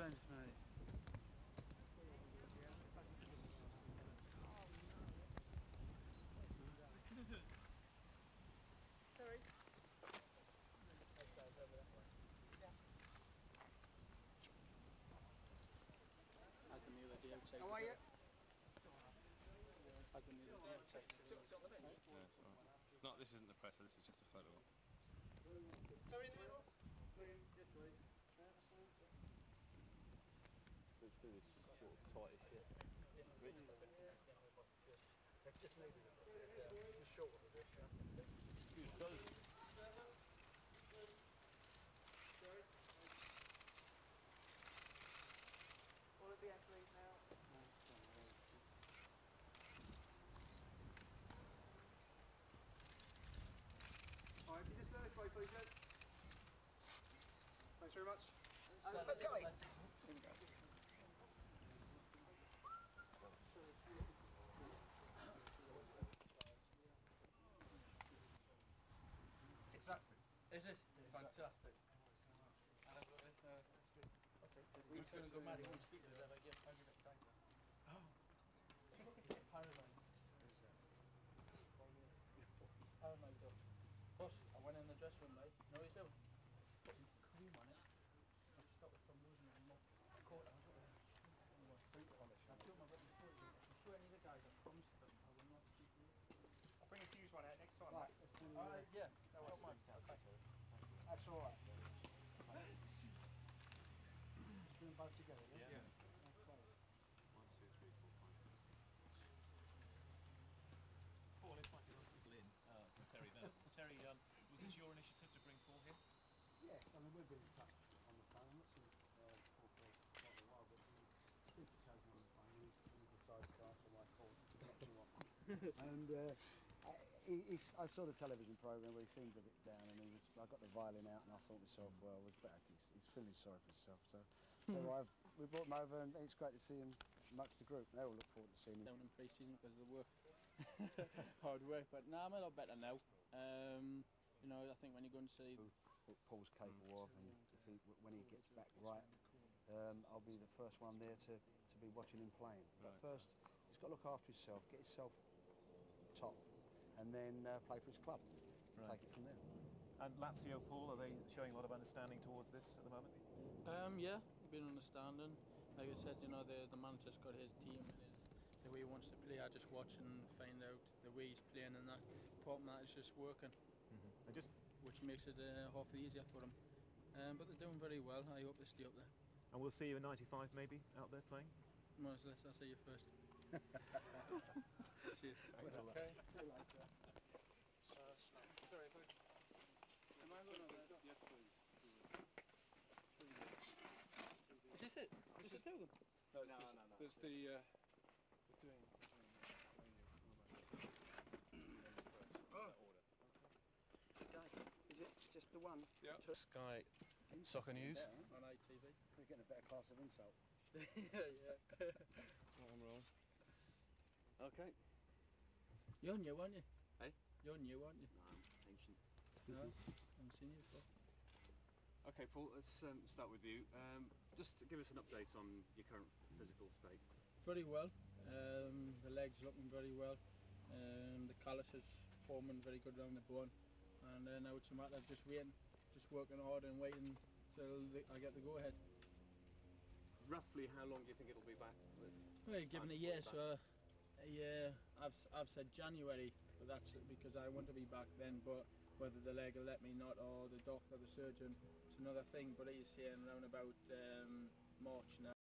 bench, mate. Sorry. How are you? Sorry. Not, this isn't the presser, this is just a photo. In the middle. Sort of tightish, yeah. It just needed a bit, yeah. Just short of bit, yeah. All of the athletes now. All right, can you just go this way, please, Ed? Thanks very much. Um, okay. Is it? Fantastic. And I've got this, uh, He's going to go mad, he won't speak to us ever again. I'll give it time. Oh. Paranoid. Paranoid though. Boss, I went in the dressing room, mate. You know what he's doing? Putting cream on it. I've stopped it from losing it anymore. Caught it, I don't know. I've told my brother before, I'm sure any of the guys, I promised them I will not keep you. I'll bring a fuse one out next time. Right, uh, yeah, that was mine. Okay. That's all right. Do them both together, yeah? Yeah. Okay. One, two, three, four, five, six, seven. Paul, if I could ask people in, uh, from Terry Burns. Terry, um, was this your initiative to bring Paul here? Yes, I mean, we've been in touch on the phone, not seen uh, Paul for quite a while, but we did chose him on the phone, and he decided to answer my call, not too often. and uh, I, he, he's, I saw the television programme where he seemed a bit down, and he was, I got the violin out, and I thought to myself, well, we'd better, he's, he's feeling sorry for himself, so, so I've, we brought him over, and it's great to see him amongst the group. They all look forward to seeing him. down in pre-season because of the work, hard work. But now I'm a lot better now. Um, you know, I think when you go and see, what Paul's capable of, and if he, when he gets back right, um, I'll be the first one there to, to be watching him playing. But Right. first, he's got to look after himself, get himself top, and then uh, play for his club. Right. Take it from there. And Lazio, Paul, are they showing a lot of understanding towards this at the moment? um, yeah, been understanding. Like I said, you know, the the manager's got his team and his, the way he wants to play. I just watch and find out the way he's playing, and that part from that, it's just working, Mm-hmm. And just, which makes it uh, half easier for them. Um, but they're doing very well. I hope they stay up there. and we'll see you in 95 maybe, out there playing? Morris, I'll see you first. Cheers. Thanks a lot. Okay. Sorry, if I... Am I going on there? Yes, please. This it? Is this it? No, No, there's, no, no. There's the. Uh, the doing. Oh. Order. Is it just the one? Yeah. Sky Soccer News. On ITV. We're getting a better class of insult. yeah, yeah. I'm wrong. Okay. You're new, aren't you? Hey? You're new, aren't you? No, I'm ancient. No, I haven't seen you before. Okay, Paul, let's um, start with you. Um, just give us an update on your current physical state. Very well. Um, the legs looking very well. Um, the callus is forming very good around the bone. And uh, now it's a matter of just waiting, just working hard and waiting till the, I get the go ahead. Roughly how long do you think it'll be back? Well, given a year, so a year, I've, I've said January, but that's because I want to be back then. But whether the leg will let me not, or the doctor, the surgeon, it's another thing. But he's saying around about um, March now.